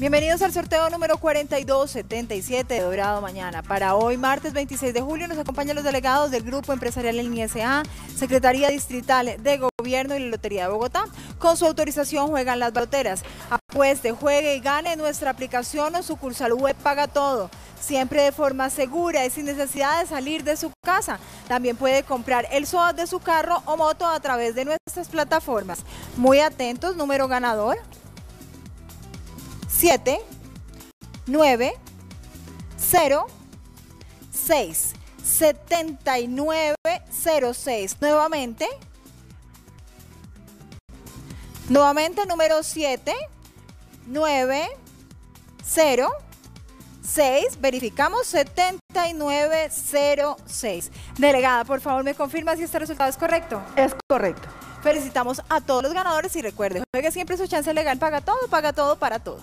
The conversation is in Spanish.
Bienvenidos al sorteo número 4277 de Dorado Mañana. Para hoy, martes 26 de julio, nos acompañan los delegados del Grupo Empresarial El NISA, Secretaría Distrital de Gobierno y la Lotería de Bogotá. Con su autorización juegan las baloteras. Apueste, juegue y gane nuestra aplicación o sucursal web Paga Todo. Siempre de forma segura y sin necesidad de salir de su casa. También puede comprar el SOAT de su carro o moto a través de nuestras plataformas. Muy atentos, número ganador 7, 9, 0, 6, 79, 06. Nuevamente. Nuevamente número 7, 9, 0, 6. Verificamos 7906. Delegada, por favor, me confirma si este resultado es correcto. Es correcto. Felicitamos a todos los ganadores y recuerde, juegue siempre su chance legal, paga todo, paga todo para todo.